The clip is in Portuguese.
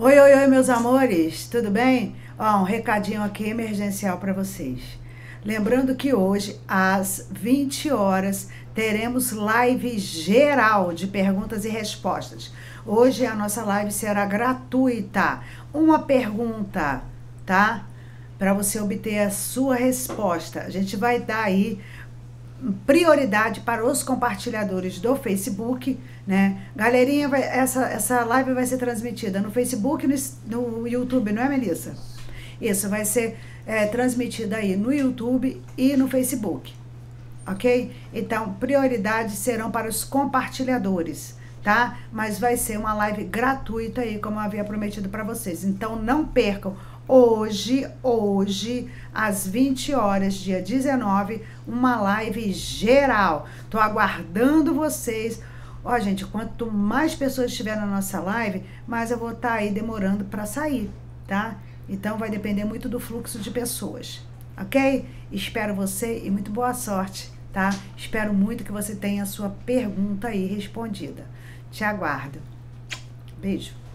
Oi, oi, oi, meus amores, tudo bem? Ó, um recadinho aqui emergencial para vocês. Lembrando que hoje, às 20 horas, teremos live geral de perguntas e respostas. Hoje a nossa live será gratuita. Uma pergunta, tá? Para você obter a sua resposta. A gente vai dar aí prioridade para os compartilhadores do Facebook, né? Galerinha, vai, essa, essa live vai ser transmitida no Facebook e no, no YouTube, não é, Melissa? Isso, vai ser é, transmitida aí no YouTube e no Facebook, ok? Então, prioridades serão para os compartilhadores, tá? Mas vai ser uma live gratuita aí, como eu havia prometido para vocês. Então, não percam hoje, hoje, às 20 horas, dia 19, uma live geral. Tô aguardando vocês. Ó, gente, quanto mais pessoas estiver na nossa live, mais eu vou estar tá aí demorando para sair, tá? Então vai depender muito do fluxo de pessoas, ok? Espero você e muito boa sorte, tá? Espero muito que você tenha a sua pergunta aí respondida. Te aguardo. Beijo.